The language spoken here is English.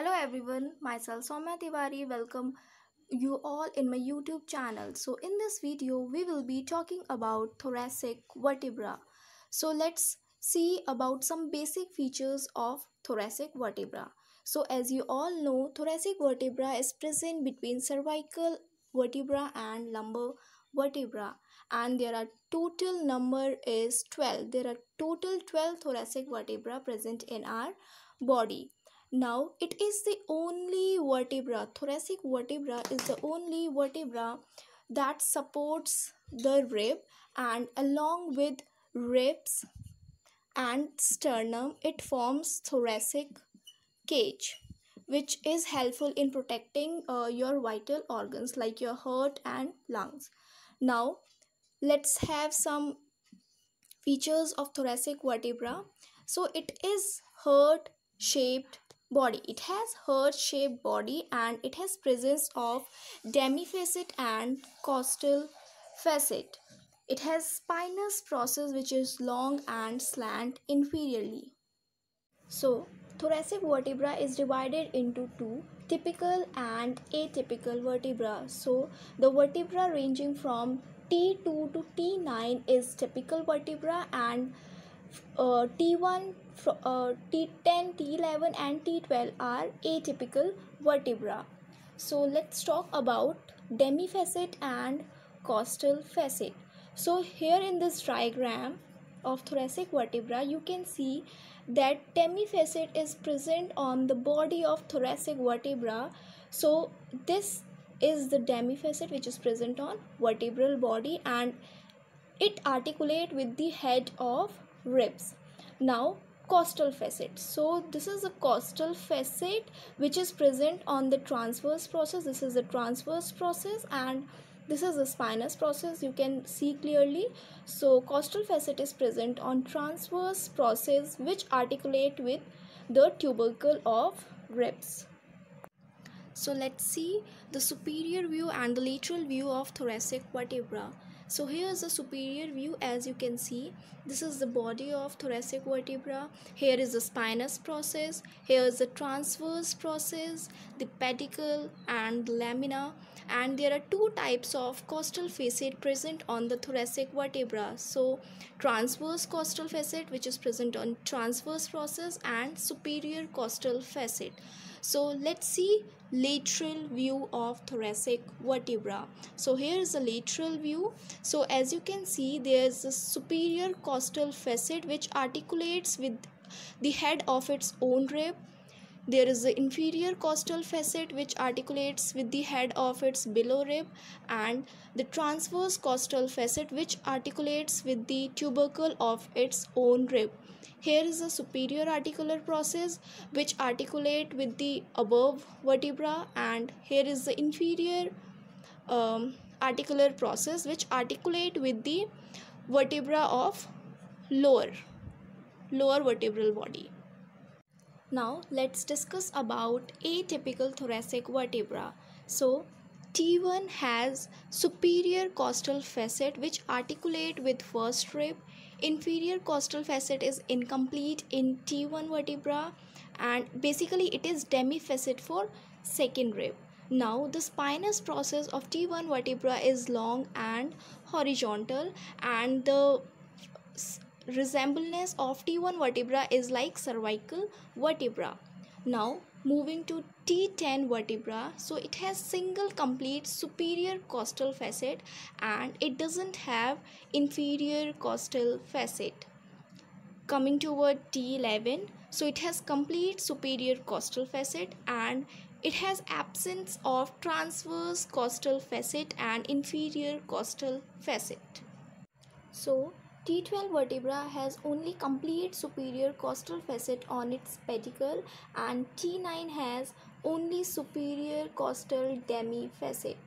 Hello everyone, myself Soumya Tiwari. Welcome you all in my YouTube channel. So in this video, we will be talking about thoracic vertebra. So let's see about some basic features of thoracic vertebra. So as you all know, thoracic vertebra is present between cervical vertebra and lumbar vertebra and there are total number is 12 there are total 12 thoracic vertebra present in our body now it is the only vertebra. Thoracic vertebra is the only vertebra that supports the rib and along with ribs and sternum it forms thoracic cage which is helpful in protecting uh, your vital organs like your heart and lungs. Now let's have some features of thoracic vertebra. So it is heart shaped body. It has heart shaped body and it has presence of demifacet and costal facet. It has spinous process which is long and slant inferiorly. So thoracic vertebra is divided into two typical and atypical vertebra. So the vertebra ranging from T2 to T9 is typical vertebra and uh, T1, uh, T10, T11 and T12 are atypical vertebra. So let's talk about demifacet and costal facet. So here in this diagram of thoracic vertebra you can see that demifacet is present on the body of thoracic vertebra. So this is the demifacet which is present on vertebral body and it articulate with the head of ribs now costal facet. So this is a costal facet which is present on the transverse process. This is the transverse process and this is the spinous process. You can see clearly. So costal facet is present on transverse process which articulate with the tubercle of ribs. So let's see the superior view and the lateral view of thoracic vertebra so here is the superior view as you can see. This is the body of thoracic vertebra. Here is the spinous process. Here is the transverse process the pedicle and the lamina and there are two types of costal facet present on the thoracic vertebra. So transverse costal facet which is present on transverse process and superior costal facet. So let's see lateral view of thoracic vertebra. So here is a lateral view. So as you can see there's a superior costal facet which articulates with the head of its own rib there is the inferior costal facet which articulates with the head of its below rib and the transverse costal facet which articulates with the tubercle of its own rib here is the superior articular process which articulate with the above vertebra and here is the inferior um, articular process which articulate with the vertebra of lower lower vertebral body. Now let's discuss about atypical thoracic vertebra. So T1 has superior costal facet which articulate with first rib inferior costal facet is incomplete in T1 vertebra and basically it is demi-facet for second rib. Now the spinous process of T1 vertebra is long and horizontal and the resemblance of T1 vertebra is like cervical vertebra. Now moving to T10 vertebra. So it has single complete superior costal facet and it doesn't have inferior costal facet. Coming toward T11 so it has complete superior costal facet and it has absence of transverse costal facet and inferior costal facet. So T12 vertebra has only complete superior costal facet on its pedicle and T9 has only superior costal demi facet.